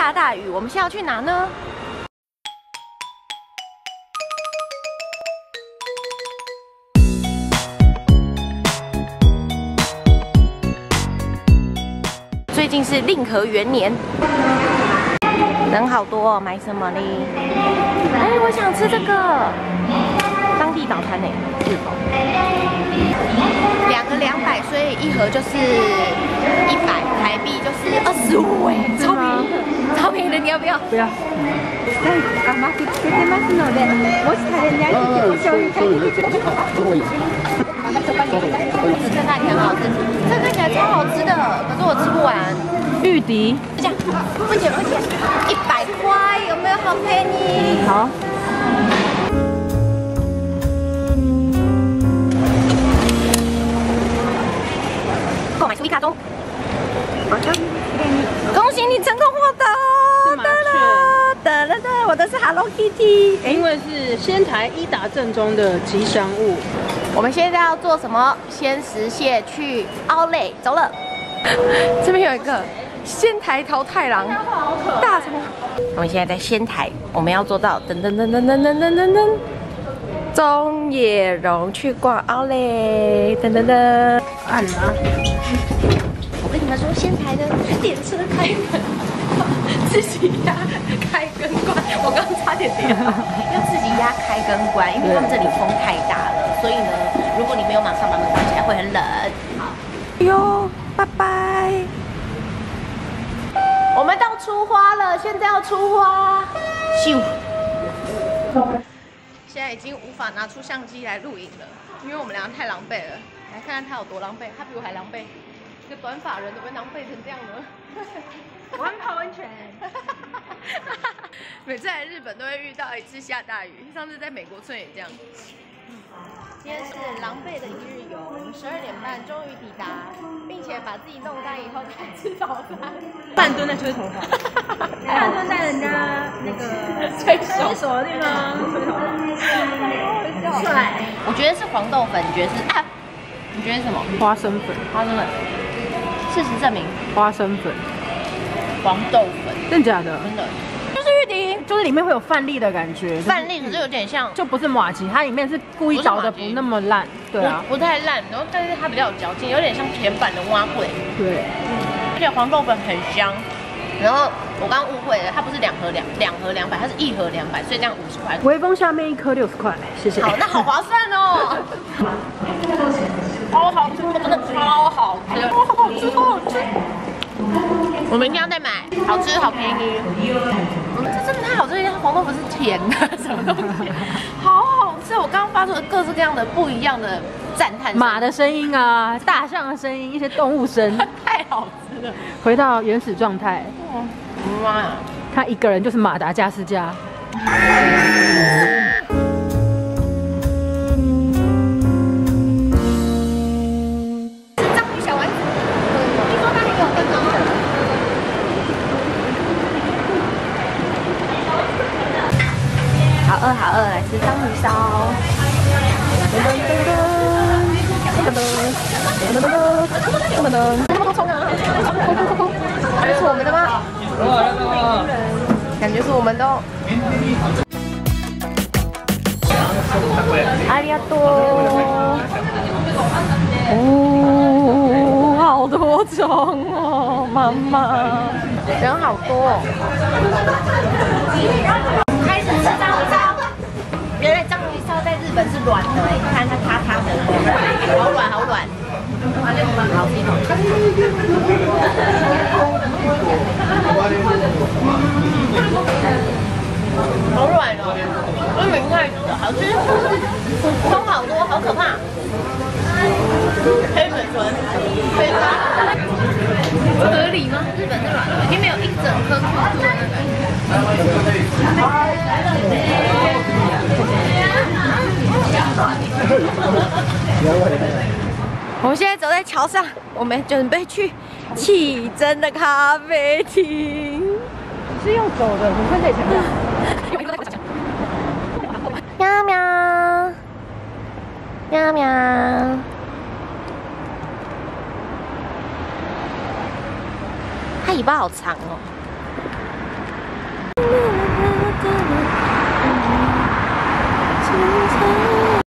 下大雨，我们现在要去哪呢？最近是令和元年，人好多哦，买什么嘞？哎，我想吃这个当地早餐呢，日本。两个两百，所以一盒就是一百台币，就是二十五哎，超便宜的，超便宜的，你要不要？不要。甘甘くつけてますので、もしタレに飽きてお醤油かけてください。这看起来很好吃，这看起来超好吃的，可是我吃不完。玉笛，这样，不减不减，一百块，有没有好便宜？好。 卡中。恭喜你成功获得！是麻雀。得了得，我的是 Hello Kitty，因为是仙台伊达正宗的吉祥物。我们现在要做什么？先实现去奥莱，走了。这边有一个仙台桃太郎大肠。我们现在在仙台，我们要做到噔噔噔噔噔噔噔噔噔。中野荣去逛奥莱，噔噔噔。按了。我跟你们说，仙台的电车开门自己压开跟关，我刚刚差点跌倒，要自己压开跟关，因为他们这里风太大了。所以呢，如果你没有马上把门关起来，会很冷。好，哟，拜拜。我们到出花了，现在要出花。咻。现在已经无法拿出相机来录影了，因为我们两个太狼狈了。来看看他有多狼狈，他比我还狼狈。一个短发人怎么狼狈成这样呢？我还泡温泉。每次来日本都会遇到一次下大雨，上次在美国村也这样。今天是狼狈的一日游，我们十二点半终于抵达，并且把自己弄干以后才吃早餐。半蹲在吹头发，半蹲在人家那个 吹手的地方吹头发。帅，我觉得是黄豆粉，你觉得是？啊？你觉得什么？花生粉。花生粉。事实证明，花生粉。黄豆粉。真的假的？真的。就是里面会有饭粒的感觉，饭粒可是有点像，就不是马吉，它里面是故意找的不那么烂，对啊，不太烂，然后但是它比较有嚼劲，有点像甜版的蛙桂，对，而且黄豆粉很香，然后我刚刚误会了，它不是两盒两两盒两百，它是一盒两百，所以这样五十块。微风下面一颗六十块，谢谢。好，那好划算哦，超好吃，真的超好吃，好好吃，好好吃。我明天要再买，好吃好便宜。这真的太好吃了，黄豆腐是甜的，什么东西？好好吃！我刚刚发出了各式各样的不一样的赞叹。马的声音啊，大象的声音，一些动物声，太好 回到原始状态。妈呀！他一个人就是马达加斯加。好饿好饿，来吃章鱼烧。噔噔噔噔噔噔噔噔噔噔噔噔，那么多虫啊！空空空空，这是我们的吗？感觉是我们都。阿里亚多。哦，好多种哦，妈妈，人好多。开始吃章鱼烧。原来章鱼烧在日本是软的，你看它塌塌的，好软好软，好吃好吃。好软哦，是明太子，好吃，葱好多，好可怕。黑粉唇，黑沙，合理吗？日本是软的，里面有一整颗酷酷的那个。我们现在走在桥上，我们准备去启真的咖啡厅。是要走的，你看这前面。喵喵，喵喵。它尾巴好长哦。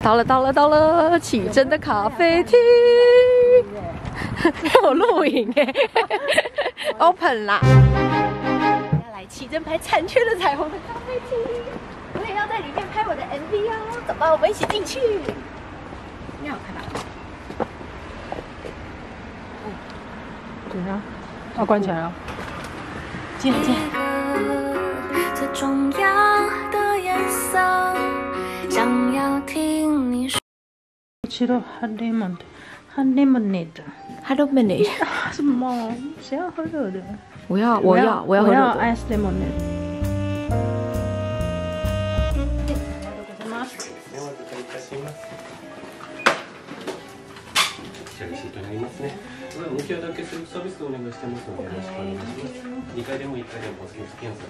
到了，到了，到了，启真的咖啡厅。有录影哎，open 啦！要来启真拍残缺的彩虹的咖啡厅，我也要在里面拍我的 MV 哦。走吧，我们一起进去。应该好看吧？怎么样？要关起来了。进进。白ハレモンハレモネードハロメネードまん谁要喝热的我要我要我要喝热的我要 ice lemonade おービお願いしてますのでよろしくお願いします。2回でも1回でもお好きだ検査。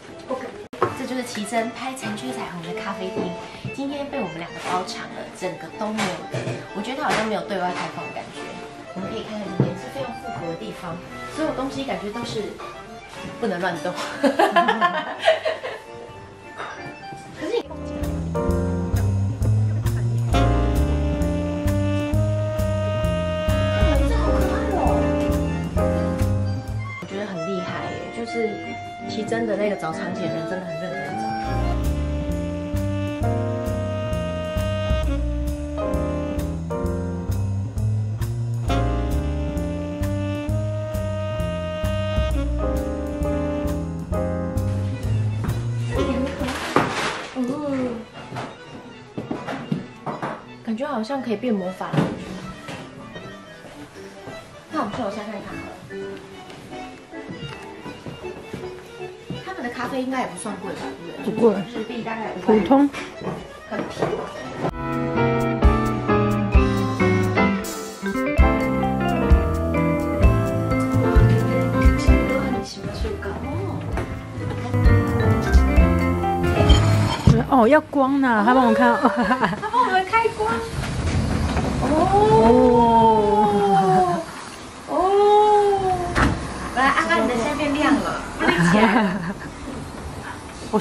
就是奇珍拍残缺彩虹的咖啡厅，今天被我们两个包场了，整个都没有人。我觉得它好像没有对外开放的感觉。我们可以看看里面是非常复古的地方，所有东西感觉都是不能乱动。真的那个找场景的人真的很认真找。哦，感觉好像可以变魔法的咖啡应该也不算贵吧，对不对？不贵日币大概普通。很便宜。哦，要光呢，他帮我看。他帮我们开光。哦，哦，来，阿甘，你的现在变亮了，不能起来了。我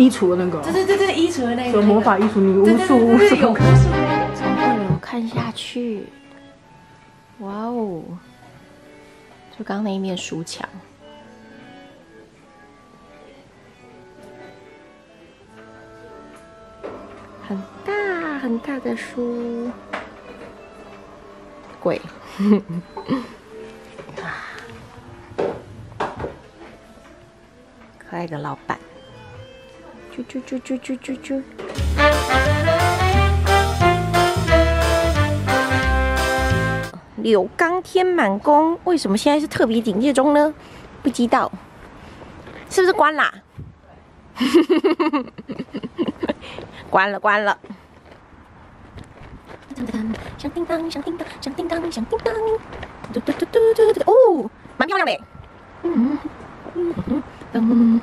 衣橱的那个，对对对对，衣橱的那个有魔法衣橱，你对巫术巫对对对对，有术巫。术那个。从二楼看下去，哇哦！就刚刚那一面书墙，很大很大的书柜。可爱的老板，啾啾啾啾啾啾啾。柳钢天满宫为什么现在是特别警戒中呢？不知道，是不是关啦？关了，关了。响叮当，响叮当，响叮当，响叮当，嘟嘟嘟嘟嘟嘟，哦，蛮漂亮的耶。嗯嗯嗯嗯。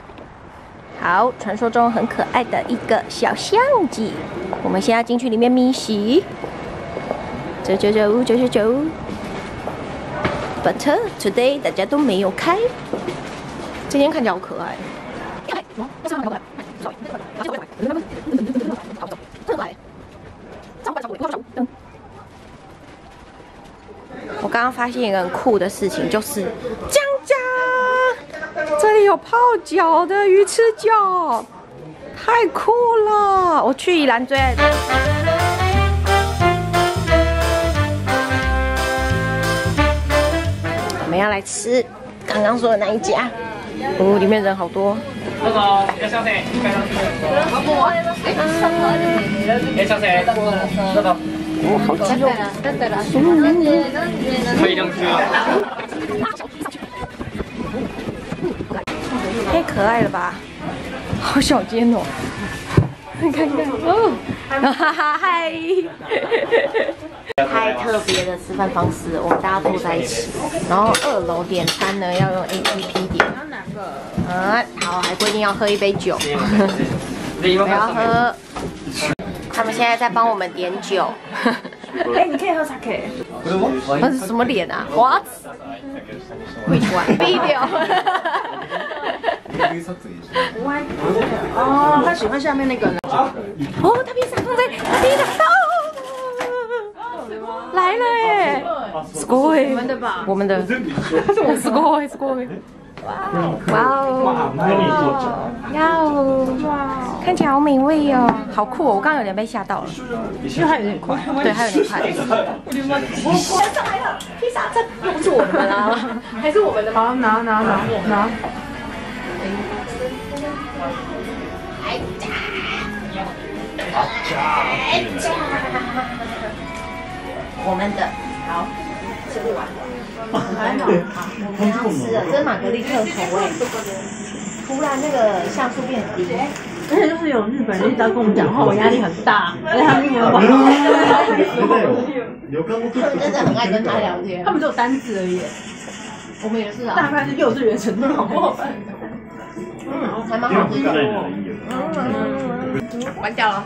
好，传说中很可爱的一个小相机，我们现在进去里面咪洗。九九九九九九，But today 大家都没有开。今天看起来好可爱。我刚刚发现一个很酷的事情，就是这样有泡脚的鱼翅脚，太酷了！我去宜兰最爱的。我们要来吃刚刚说的那一家，哦，里面人好多。どうぞ、いらっしゃいませ。いらっしゃいませ。どうぞ。哦，好鸡肉。大量 太可爱了吧！好小间哦，你看看哦，哈 哈嗨！太特别的吃饭方式，我们大家坐在一起，然后二楼点餐呢要用 APP 点。要哪个？嗯，好，还规定要喝一杯酒。我要喝。他们现在在帮我们点酒。哎，你可以喝 sake。那是什么脸啊？What？会转闭掉。哦，他喜欢下面那个。哦，他披萨放在他披萨。来了哎！すごい。我们的吧？我们的。すごいすごい。哇哦！哇哦！看起来好美味哦，好酷哦！我刚刚有点被吓到了，因为它有点快，对，它有点快。上来了，披萨这又不是我们的啦，还是我们的吗？拿拿拿拿！ 我们的好，吃不完。很好，好，我们要吃的，这是玛格丽特口味。突然那个像素变低，而且就是有日本人一直在跟我们讲话，我压力很大。而且他们英文不好，他们真的很爱跟他聊天，他们只有单字而已。我们也是啊，大概是幼稚园程度，好不好？嗯，还蛮好吃的。嗯，关掉了。